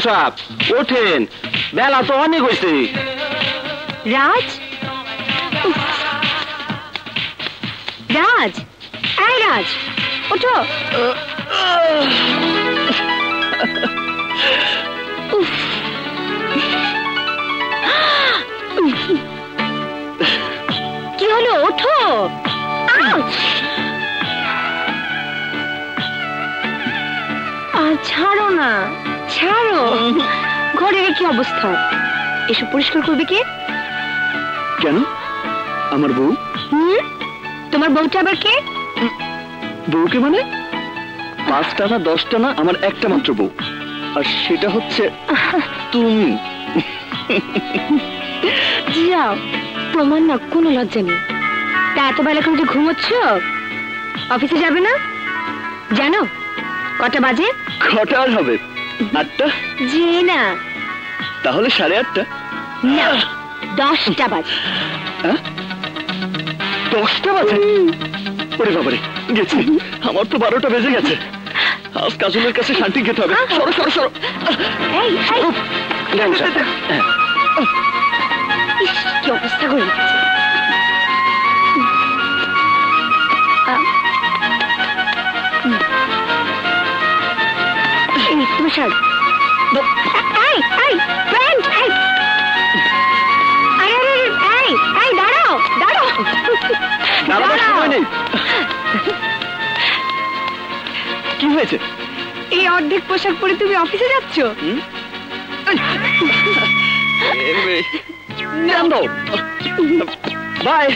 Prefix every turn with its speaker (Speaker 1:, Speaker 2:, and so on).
Speaker 1: সাহেব ওঠেন। বেলা তো অনেক হয়েছে
Speaker 2: রাজ। রাজ? রাজ ওঠো। ছাড়ো না ছাড়ো। ঘরের কি অবস্থা। এসব পরিষ্কার করবে কে?
Speaker 3: কেন? আমার বউ?
Speaker 2: হুম? তোমার বউটা আবার কে?
Speaker 3: বউকে মানে? পাঁচটা না দশটা না আমার একটা মাত্র বউ। আর সেটা হচ্ছে তুমি।
Speaker 2: যাও তোমার না কোনো লজ্জা নেই। তা এত বেলা করে ঘুমোচ্ছ? অফিসে যাবে না? জানো কটা বাজে?
Speaker 3: কটা আর হবে? আটটা?
Speaker 2: যে না।
Speaker 3: তাহলে সাড়ে আটটা।
Speaker 2: না দশটা বাজে?
Speaker 3: দশটা বাজে? ওরে বাবারে গেছি। আমার তো বারোটা বেজে গেছে। আজ কাজলের কাছে শান্তি খেতে হবে। সরো সরো সরো।
Speaker 2: এই এই, এই, এই, প্যান্ট, এই। আরে, আরে, এই, এই, দাঁড়াও, দাঁড়াও।
Speaker 3: দাঁড়াবার সময় নেই কি হয়েছে
Speaker 2: এই অর্ধেক পোশাক পরে তুমি অফিসে যাচ্ছ?
Speaker 3: বাই